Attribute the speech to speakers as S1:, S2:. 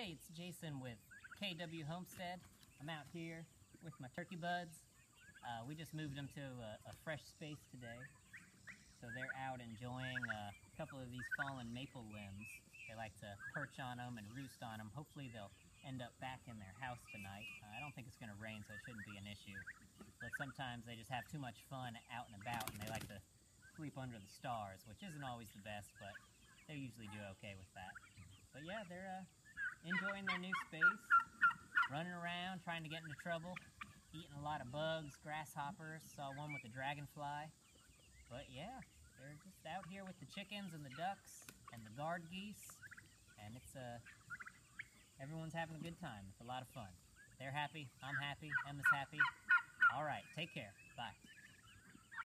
S1: Hey, it's Jason with KW Homestead. I'm out here with my turkey buds. Uh, we just moved them to a, a, fresh space today. So they're out enjoying a couple of these fallen maple limbs. They like to perch on them and roost on them. Hopefully they'll end up back in their house tonight. Uh, I don't think it's going to rain, so it shouldn't be an issue. But sometimes they just have too much fun out and about, and they like to sleep under the stars, which isn't always the best, but they usually do okay with that. But yeah, they're uh, enjoying their new space, running around, trying to get into trouble, eating a lot of bugs, grasshoppers, saw one with a dragonfly. But yeah, they're just out here with the chickens and the ducks and the guard geese, and it's uh, everyone's having a good time. It's a lot of fun. They're happy, I'm happy, Emma's happy. All right, take care. Bye.